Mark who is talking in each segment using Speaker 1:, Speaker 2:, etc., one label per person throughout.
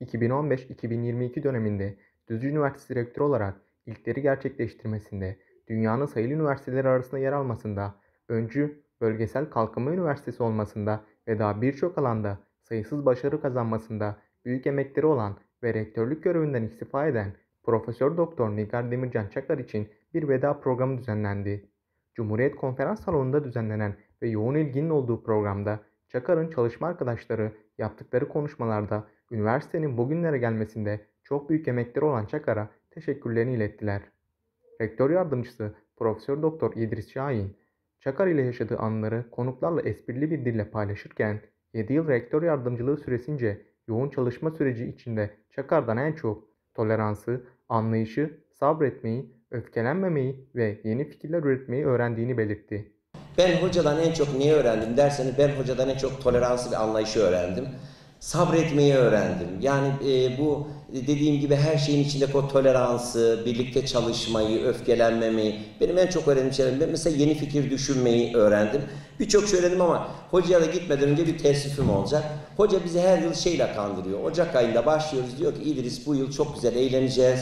Speaker 1: 2015-2022 döneminde Düzce Üniversitesi Rektörü olarak ilkleri gerçekleştirmesinde, dünyanın sayılı üniversiteleri arasında yer almasında, öncü bölgesel kalkınma üniversitesi olmasında ve daha birçok alanda sayısız başarı kazanmasında büyük emekleri olan ve rektörlük görevinden istifa eden Profesör Doktor Nigar Demircan Çakar için bir veda programı düzenlendi. Cumhuriyet Konferans Salonu'nda düzenlenen ve yoğun ilginin olduğu programda Çakar'ın çalışma arkadaşları yaptıkları konuşmalarda üniversitenin bugünlere gelmesinde çok büyük emekleri olan Çakar'a teşekkürlerini ilettiler. Rektör yardımcısı Profesör Doktor İdris Şahin, Çakar ile yaşadığı anları konuklarla esprili bir dille paylaşırken 7 yıl rektör yardımcılığı süresince yoğun çalışma süreci içinde Çakar'dan en çok toleransı, anlayışı, sabretmeyi, öfkelenmemeyi ve yeni fikirler üretmeyi öğrendiğini belirtti.
Speaker 2: Ben hocadan en çok neyi öğrendim derseniz ben hocadan en çok toleransı ve anlayışı öğrendim. Sabretmeyi öğrendim. Yani e, bu dediğim gibi her şeyin içinde o toleransı, birlikte çalışmayı, öfkelenmemeyi benim en çok öğrendiğim şeyler. Ben mesela yeni fikir düşünmeyi öğrendim. Birçok şey öğrendim ama hocaya da gitmeden önce bir teessüfüm olacak. Hoca bizi her yıl şeyle kandırıyor. Ocak ayında başlıyoruz diyor ki İdris bu yıl çok güzel eğleneceğiz.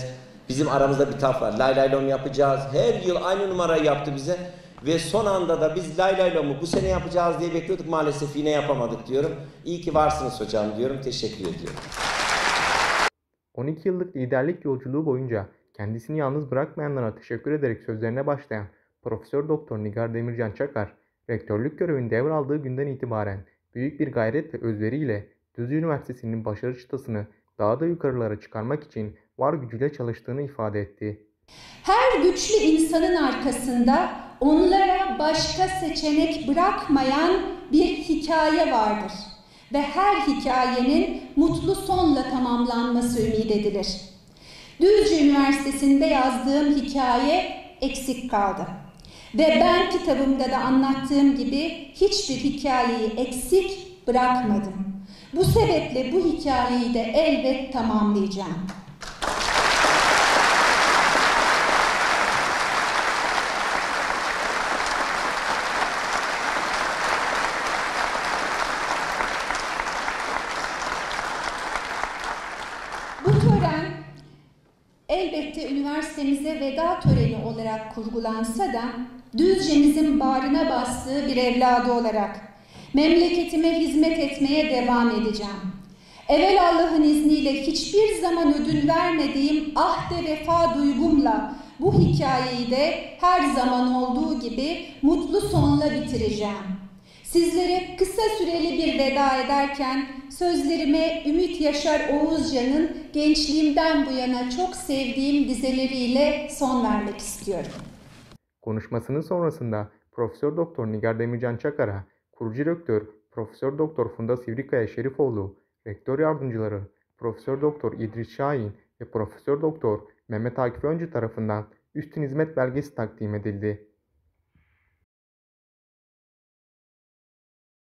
Speaker 2: Bizim aramızda bir taf var. Lay lay lom yapacağız. Her yıl aynı numarayı yaptı bize. Ve son anda da biz lay lay lomu bu sene yapacağız diye bekliyorduk. Maalesef yine yapamadık diyorum. İyi ki varsınız hocam diyorum. Teşekkür ediyorum.
Speaker 1: 12 yıllık liderlik yolculuğu boyunca kendisini yalnız bırakmayanlara teşekkür ederek sözlerine başlayan Profesör Doktor Nigar Demircan Çakar, rektörlük görevini devraldığı günden itibaren büyük bir gayret ve özveriyle Düzce Üniversitesi'nin başarı çıtasını daha da yukarılara çıkarmak için var gücüyle çalıştığını ifade etti.
Speaker 3: Her güçlü insanın arkasında onlara başka seçenek bırakmayan bir hikaye vardır ve her hikayenin mutlu sonla tamamlanması ümit edilir. Düzce Üniversitesi'nde yazdığım hikaye eksik kaldı. Ve ben kitabımda da anlattığım gibi hiçbir hikayeyi eksik bırakmadım. Bu sebeple bu hikayeyi de elbet tamamlayacağım. Bu tören elbette üniversitemize veda töreni olarak kurgulansa da Düzce'mizin bağrına bastığı bir evladı olarak memleketime hizmet etmeye devam edeceğim. Evel Allah'ın izniyle hiçbir zaman ödün vermediğim ahde vefa duygumla bu hikayeyi de her zaman olduğu gibi mutlu sonla bitireceğim. Sizlere kısa süreli bir veda ederken sözlerime Ümit Yaşar Oğuzcan'ın gençliğimden bu yana çok sevdiğim dizeleriyle son vermek istiyorum.
Speaker 1: Konuşmasının sonrasında Profesör Doktor Nigar Demircan Çakar'a kurucu rektör Profesör Doktor Funda Sivrikaya Şerifoğlu, rektör yardımcıları Profesör Doktor İdris Şahin ve Profesör Doktor Mehmet Akif Öncü tarafından üstün hizmet belgesi takdim edildi.